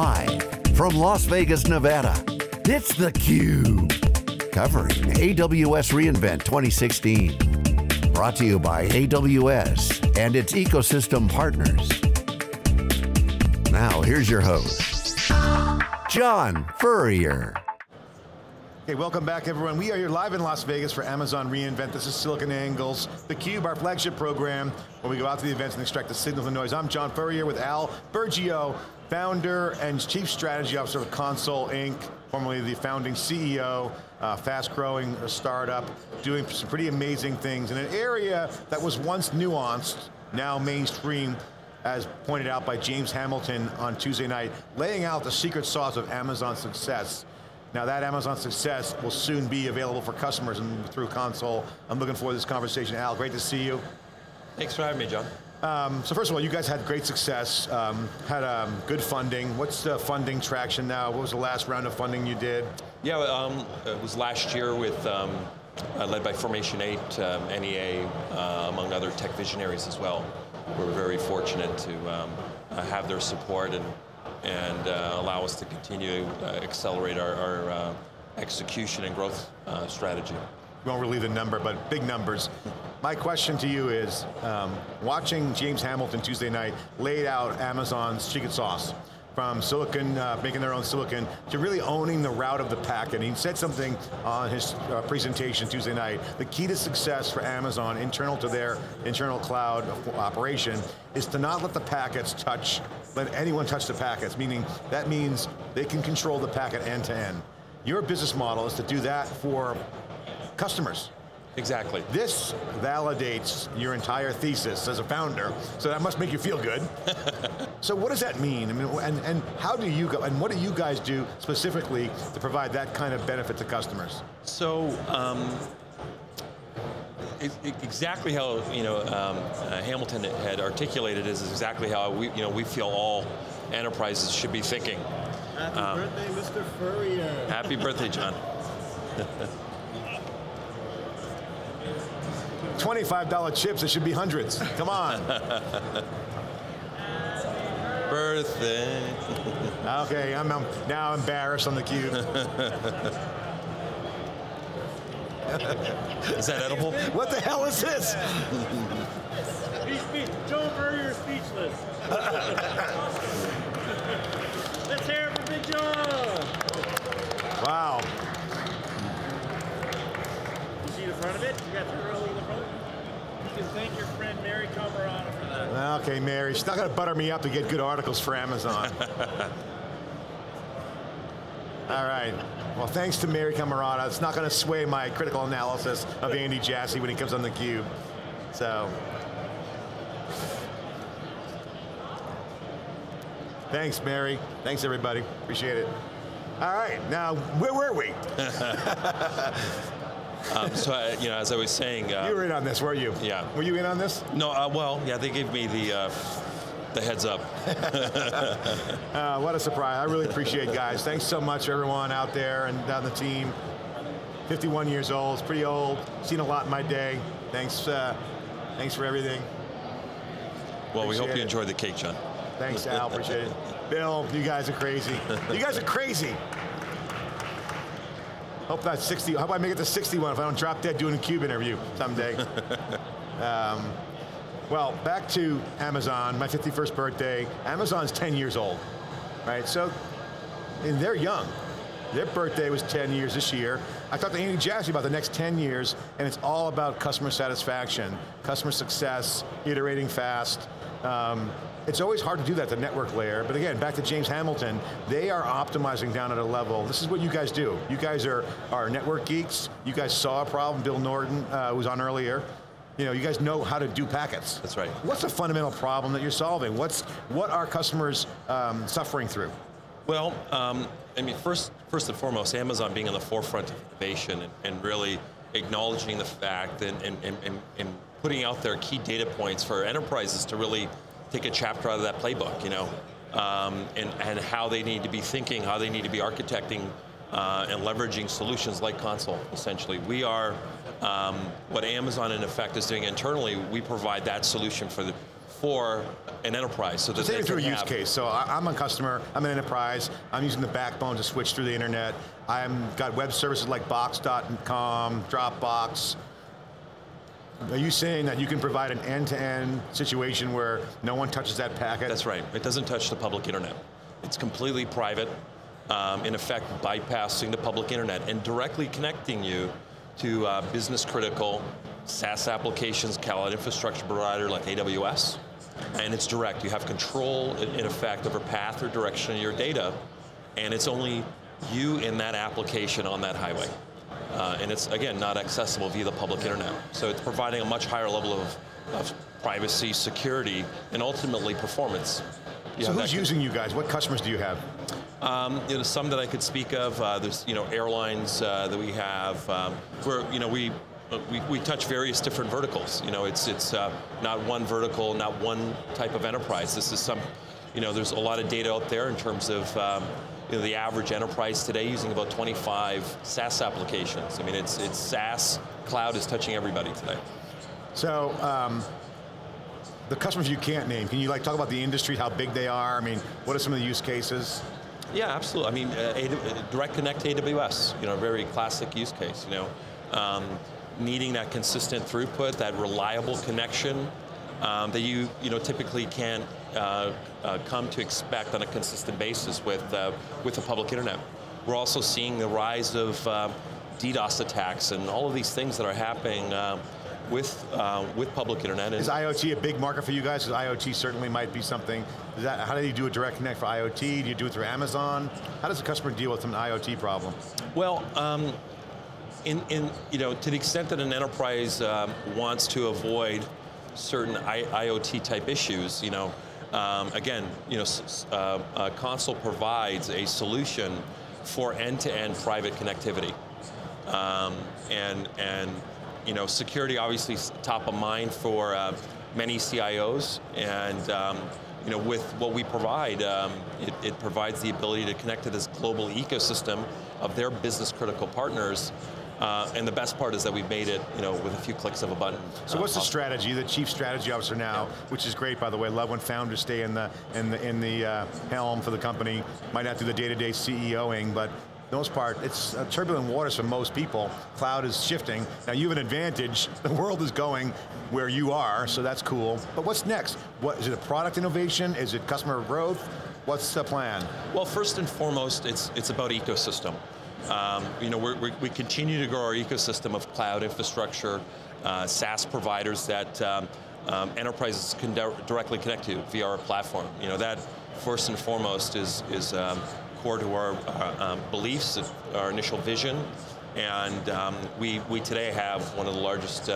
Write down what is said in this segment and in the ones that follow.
Live from Las Vegas, Nevada, it's theCUBE. Covering AWS reInvent 2016. Brought to you by AWS and its ecosystem partners. Now, here's your host, John Furrier. Okay, welcome back everyone. We are here live in Las Vegas for Amazon reInvent. This is SiliconANGLE's theCUBE, our flagship program, where we go out to the events and extract the signal from the noise. I'm John Furrier with Al Burgio, founder and chief strategy officer of Console Inc., formerly the founding CEO, uh, fast growing startup, doing some pretty amazing things in an area that was once nuanced, now mainstream, as pointed out by James Hamilton on Tuesday night, laying out the secret sauce of Amazon's success. Now that Amazon success will soon be available for customers and through console. I'm looking forward to this conversation. Al, great to see you. Thanks for having me, John. Um, so first of all, you guys had great success, um, had um, good funding. What's the funding traction now? What was the last round of funding you did? Yeah, um, it was last year with, um, uh, led by Formation 8, um, NEA, uh, among other tech visionaries as well. We're very fortunate to uh, have their support and and uh, allow us to continue to uh, accelerate our, our uh, execution and growth strategy. We won't relieve the number, but big numbers. My question to you is, um, watching James Hamilton Tuesday night laid out Amazon's secret sauce, from silicon, uh, making their own silicon, to really owning the route of the packet. He said something on his uh, presentation Tuesday night. The key to success for Amazon, internal to their internal cloud operation, is to not let the packets touch, let anyone touch the packets, meaning that means they can control the packet end to end. Your business model is to do that for customers. Exactly. This validates your entire thesis as a founder, so that must make you feel good. so what does that mean? I mean, and, and how do you go, and what do you guys do specifically to provide that kind of benefit to customers? So, um, it, it, exactly how you know um, uh, Hamilton had articulated is exactly how we you know we feel all enterprises should be thinking. Happy um, birthday, Mr. Furrier. Happy birthday, John. $25 chips, it should be hundreds. Come on. Birthday. okay, I'm, I'm, now embarrassed on the cube. is that edible? What the hell is this? Joe Furrier speechless. Let's hear it for Big Joe. Wow. You see the front of it? You got the early in the front? You can thank your friend Mary Camarada for that. Okay, Mary. She's not going to butter me up to get good articles for Amazon. All right. Well, thanks to Mary Camarada. It's not going to sway my critical analysis of Andy Jassy when he comes on the cube. So. Thanks, Mary. Thanks, everybody. Appreciate it. All right, now, where were we? um, so, uh, you know, as I was saying... Uh, you were in on this, were you? Yeah. Were you in on this? No, uh, well, yeah, they gave me the, uh, the heads up. Uh, what a surprise. I really appreciate guys. Thanks so much, everyone out there and down the team. 51 years old, it's pretty old. Seen a lot in my day. Thanks, uh, thanks for everything. Well, appreciate we hope you it. enjoyed the cake, John. Thanks, Al, appreciate it. Bill, you guys are crazy. You guys are crazy. Hope that's 60, hope I make it to 61 if I don't drop dead doing a CUBE interview someday. um, well, back to Amazon, my 51st birthday. Amazon's 10 years old, right? So, and they're young. Their birthday was 10 years this year. I talked to Andy Jassy about the next 10 years, and it's all about customer satisfaction, customer success, iterating fast. Um, it's always hard to do that, the network layer, but again, back to James Hamilton, they are optimizing down at a level. This is what you guys do. You guys are, are network geeks. You guys saw a problem, Bill Norton, uh, was on earlier. You know, you guys know how to do packets. That's right. What's the fundamental problem that you're solving? What's, what are customers um, suffering through? Well, um, I mean, first, first and foremost, Amazon being on the forefront of innovation and, and really acknowledging the fact and, and, and, and putting out their key data points for enterprises to really take a chapter out of that playbook, you know, um, and, and how they need to be thinking, how they need to be architecting uh, and leveraging solutions like console, essentially. We are, um, what Amazon in effect is doing internally, we provide that solution for the, for an enterprise. So that Take me through a use case. So I- I'm a customer, I'm an enterprise, I'm using the backbone to switch through the internet. I'm got web services like Box.com, Dropbox. Are you saying that you can provide an end-to-end situation where no one touches that packet? That's right. It doesn't touch the public internet. It's completely private, um, in effect bypassing the public internet and directly connecting you to uh, business critical SaaS applications, cloud infrastructure provider like AWS. And it's direct. You have control, in effect, over path or direction of your data, and it's only you in that application on that highway. Uh, and it's, again, not accessible via the public internet. So it's providing a much higher level of, of privacy, security, and ultimately performance. You So who's using you guys? What customers do you have? um, you know, some that I could speak of. Uh, there's you know airlines uh, that we have. Um, where you know we. Uh, We, we touch various different verticals. You know, it's it's uh, not one vertical, not one type of enterprise. This is some, you know, there's a lot of data out there in terms of um, you know, the average enterprise today using about 25 SaaS applications. I mean, it's it's SaaS cloud is touching everybody today. So, um, the customers you can't name, can you like talk about the industry, how big they are? I mean, what are some of the use cases? Yeah, absolutely. I mean, uh, A- Direct Connect to AWS, you know, very classic use case, you know. Um, needing that consistent throughput, that reliable connection um, that you, you know, typically can't uh, uh, come to expect on a consistent basis with, uh, with the public internet. We're also seeing the rise of um, DDoS attacks and all of these things that are happening um, with, uh, with public internet. Is IoT a big market for you guys? Because IoT certainly might be something. Is that, how do you do a direct connect for IoT? Do you do it through Amazon? How does a customer deal with an IoT problem? Well, um, in, in, you know, to the extent that an enterprise um, wants to avoid certain I, IoT type issues, you know, um, again, you know, uh, Console provides a solution for end-to-end private connectivity. Um, and, and, you know, security obviously top of mind for uh, many CIOs, and um, you know, with what we provide, um, it, it provides the ability to connect to this global ecosystem of their business critical partners. Uh, and the best part is that we've made it, you know, with a few clicks of a button. So uh, what's the strategy? The chief strategy officer now, which is great, by the way. Love when founders stay in the in the in the uh, helm for the company. Might not do the day-to-day CEOing, but the most part, it's uh, turbulent waters for most people. Cloud is shifting. Now you have an advantage. The world is going where you are, so that's cool. But what's next? What is it? A product innovation? Is it customer growth? What's the plan? Well, first and foremost, it's, it's about ecosystem. Um, you know, we we continue to grow our ecosystem of cloud infrastructure, uh, SaaS providers that um, um, enterprises can di- directly connect to via our platform. You know, that first and foremost is, is um, core to our uh, um, beliefs, our initial vision, and um, we, we today have one of the largest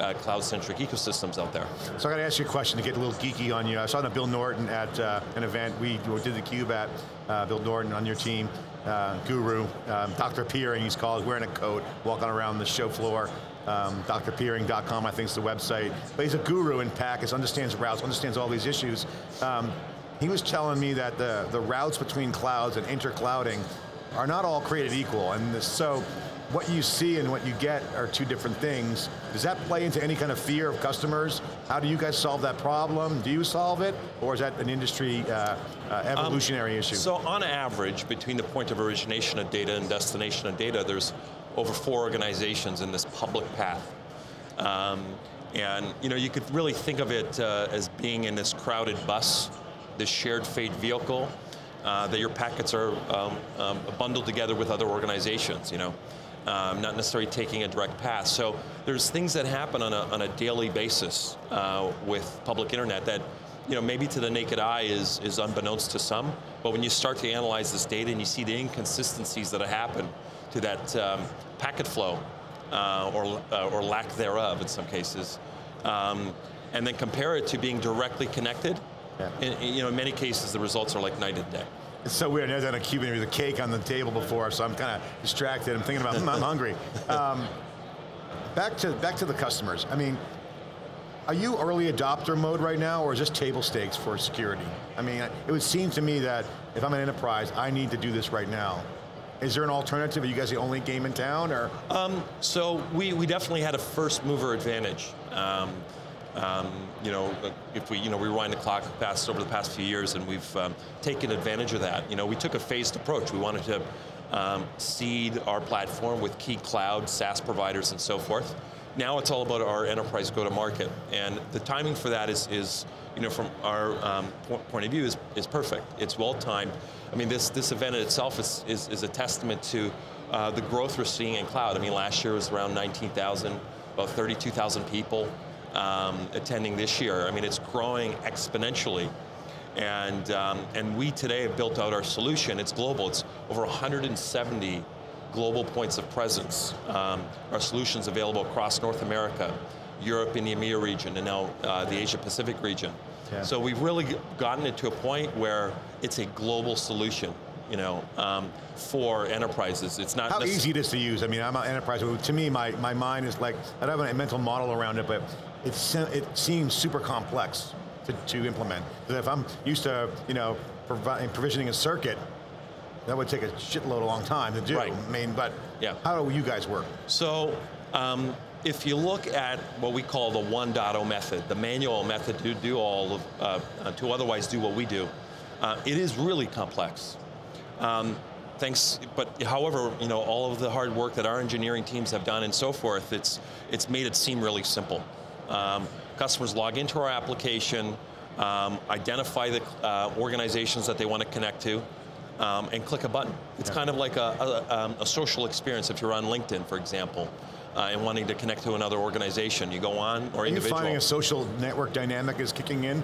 uh, cloud-centric ecosystems out there. So I got to ask you a question to get a little geeky on you. I saw Bill Norton at uh, an event. We did the cube at uh, Bill Norton on your team, uh, guru, um, Dr. Peering. He's called wearing a coat, walking around the show floor. Um, drpeering.com, I think is the website. But he's a guru in packets, understands routes, understands all these issues. Um, he was telling me that the, the routes between clouds and interclouding are not all created equal. And so what you see and what you get are two different things. Does that play into any kind of fear of customers? How do you guys solve that problem? Do you solve it? Or is that an industry uh, uh, evolutionary issue? So on average, between the point of origination of data and destination of data, there's over four organizations in this public path. Um, and you know, you could really think of it uh, as being in this crowded bus, this shared fate vehicle, uh, that your packets are um, um, bundled together with other organizations, you know, um, not necessarily taking a direct path. So there's things that happen on a, on a daily basis uh, with public internet that you know, maybe to the naked eye is, is unbeknownst to some, but when you start to analyze this data and you see the inconsistencies that happen to that um, packet flow, uh, or, uh, or lack thereof in some cases, um, and then compare it to being directly connected, Yeah. in, in, you know, in many cases the results are like night and day. It's so weird. I've never done a Cuban, interview with a cake on the table before, so I'm kind of distracted. I'm thinking about, "Hmm, I'm hungry. Um, back to back to the customers. I mean, are you early adopter mode right now, or is this table stakes for security? I mean, it would seem to me that if I'm an enterprise, I need to do this right now. Is there an alternative? Are you guys the only game in town, or? Um, so we, we definitely had a first mover advantage. Um, Um, you know, if we you know rewind the clock past over the past few years, and we've um, taken advantage of that. You know, we took a phased approach. We wanted to um, seed our platform with key cloud SaaS providers and so forth. Now it's all about our enterprise go-to-market, and the timing for that is, is you know, from our um, point of view, is, is perfect. It's well timed. I mean, this this event itself is is, is a testament to uh, the growth we're seeing in cloud. I mean, last year was around 19,000, about 32,000 people um, attending this year. I mean, it's growing exponentially. And, um, and we today have built out our solution. It's global. It's over 170 global points of presence. Um, our solution's available across North America, Europe in the EMEA region, and now uh, the Asia Pacific region. Yeah. So we've really gotten it to a point where it's a global solution you know, um, for enterprises. It's not how easy it is to use. I mean, I'm an enterprise. To me, my, my mind is like I don't have a mental model around it, but it's, it seems super complex to, to implement. Because if I'm used to, you know, provisioning a circuit, that would take a shitload of long time to do. Right. I mean, but yeah. how do you guys work? So, um, if you look at what we call the 1.0 method, the manual method to do all of, uh, uh, to otherwise do what we do, uh, it is really complex. Um, thanks, but however, you know, all of the hard work that our engineering teams have done and so forth, it's, it's made it seem really simple. Um, customers log into our application, um, identify the uh, organizations that they want to connect to, um, and click a button. It's yeah. kind of like a, a, um, a, social experience if you're on LinkedIn, for example, uh, and wanting to connect to another organization. You go on, or Are individual. you finding a social network dynamic is kicking in?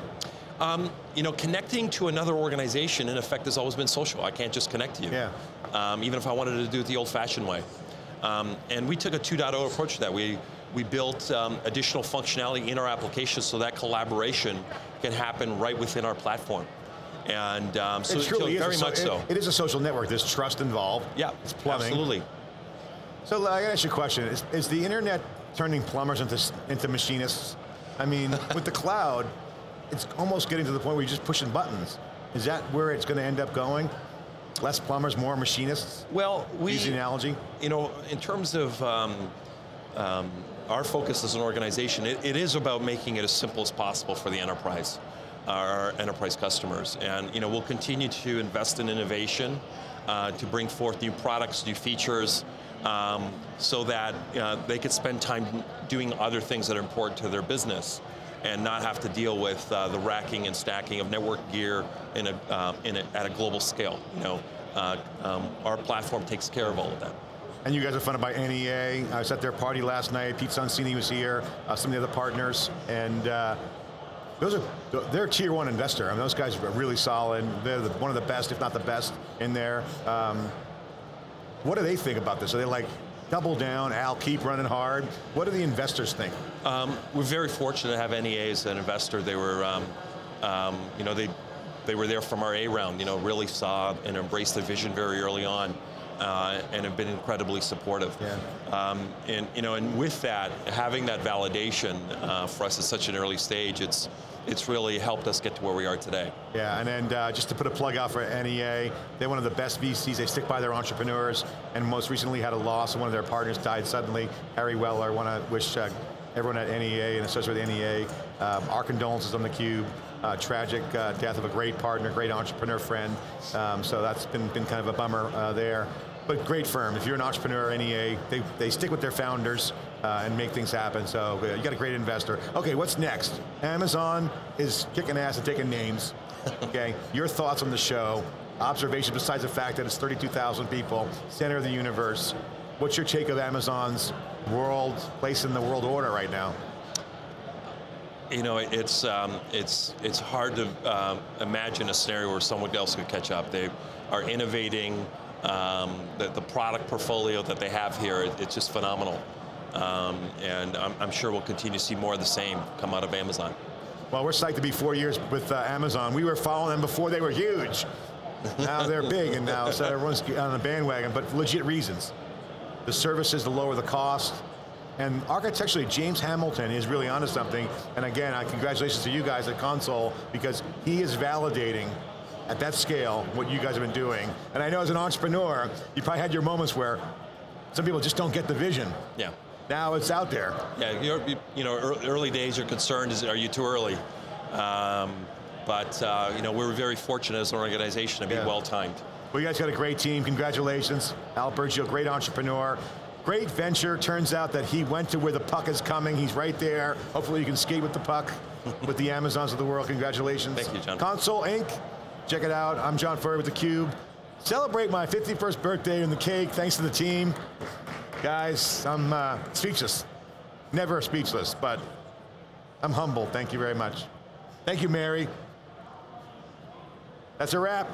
Um, you know, connecting to another organization, in effect, has always been social. I can't just connect to you. Yeah. Um, even if I wanted to do it the old-fashioned way. Um, and we took a 2.0 approach to that. We we built um, additional functionality in our application so that collaboration can happen right within our platform. And um, so, it truly very so, much so. It is a social network. There's trust involved. Yeah, it's plumbing. Absolutely. So I got to ask you a question. Is, is, the internet turning plumbers into, into machinists? I mean, with the cloud, it's almost getting to the point where you're just pushing buttons. Is that where it's going to end up going? Less plumbers, more machinists? Well, we... Use the analogy? You know, in terms of um, um, our focus as an organization, it, it is about making it as simple as possible for the enterprise, our enterprise customers. And you know, we'll continue to invest in innovation, uh, to bring forth new products, new features, um, so that uh, they could spend time doing other things that are important to their business and not have to deal with uh, the racking and stacking of network gear in a, uh, in a, at a global scale. You know, uh, um, our platform takes care of all of that. And you guys are funded by NEA. I was at their party last night. Pete Sonsini was here, uh, some of the other partners, and uh, those are they're tier one investor. I mean, those guys are really solid. They're the, one of the best, if not the best, in there. Um, what do they think about this? Are they like, double down, Al, keep running hard? What do the investors think? Um, we're very fortunate to have NEA as an investor. They were, um, um, you know, they they were there from our A round. You know, really saw and embraced the vision very early on uh, and have been incredibly supportive. Yeah. Um, and you know, and with that, having that validation uh, for us at such an early stage, it's it's really helped us get to where we are today. Yeah, and then uh, just to put a plug out for NEA, they're one of the best VCs. They stick by their entrepreneurs, and most recently had a loss. One of their partners died suddenly. Harry Weller. Want to wish uh, everyone at NEA and especially with NEA um, our condolences on the cube. Uh, tragic uh, death of a great partner, great entrepreneur friend. Um, so that's been, been kind of a bummer uh, there. But great firm. If you're an entrepreneur, NEA, they, they stick with their founders uh, and make things happen. So uh, you got a great investor. Okay, what's next? Amazon is kicking ass and taking names. okay, your thoughts on the show? Observations besides the fact that it's 32,000 people, center of the universe. What's your take of Amazon's world, place in the world order right now? You know, it's um, it's it's hard to uh, imagine a scenario where someone else could catch up. They are innovating. Um, the, the, product portfolio that they have here, it, it's just phenomenal. Um, and I'm, I'm, sure we'll continue to see more of the same come out of Amazon. Well, we're psyched to be four years with uh, Amazon. We were following them before they were huge. now they're big, and now so everyone's on the bandwagon, but legit reasons. The services to lower the cost, and architecturally, James Hamilton is really onto something. And again, I congratulations to you guys at Console because he is validating at that scale what you guys have been doing. And I know as an entrepreneur, you probably had your moments where some people just don't get the vision. Yeah. now it's out there. Yeah, you you know, early days you're concerned, is, are you too early? Um, but, uh, you know, we're very fortunate as an organization to be yeah. well-timed. Well, you guys got a great team. Congratulations. Al Burgio, great entrepreneur. Great venture. Turns out that he went to where the puck is coming. He's right there. Hopefully you can skate with the puck with the Amazons of the world. Congratulations. Thank you, John. Console Inc. Check it out. I'm John Furrier with theCUBE. Celebrate my 51st birthday in the cake. Thanks to the team. Guys, I'm uh, speechless. Never speechless, but I'm humble. Thank you very much. Thank you, Mary. That's a wrap.